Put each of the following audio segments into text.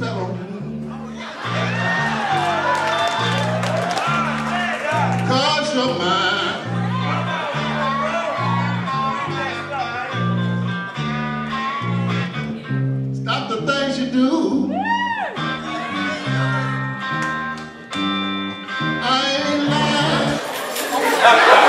fellow. Cause you're mine. Stop the things you do. I ain't lying.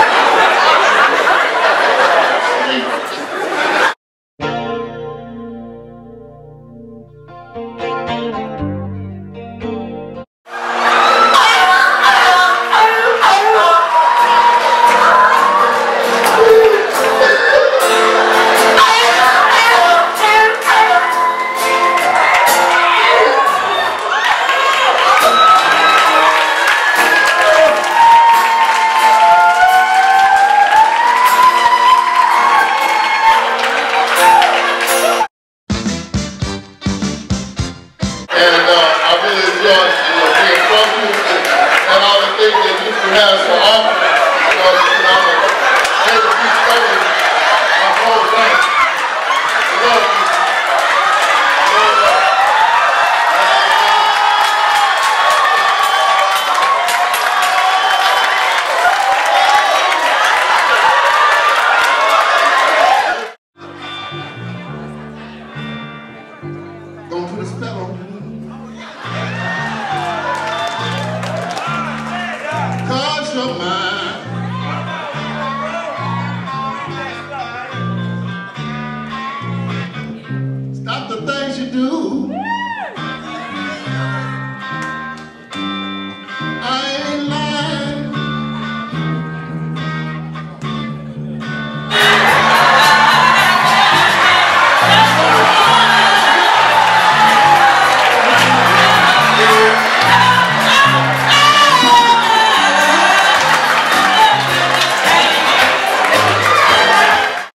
for you know, I'm going to be my whole life. I love you. Don't put a spell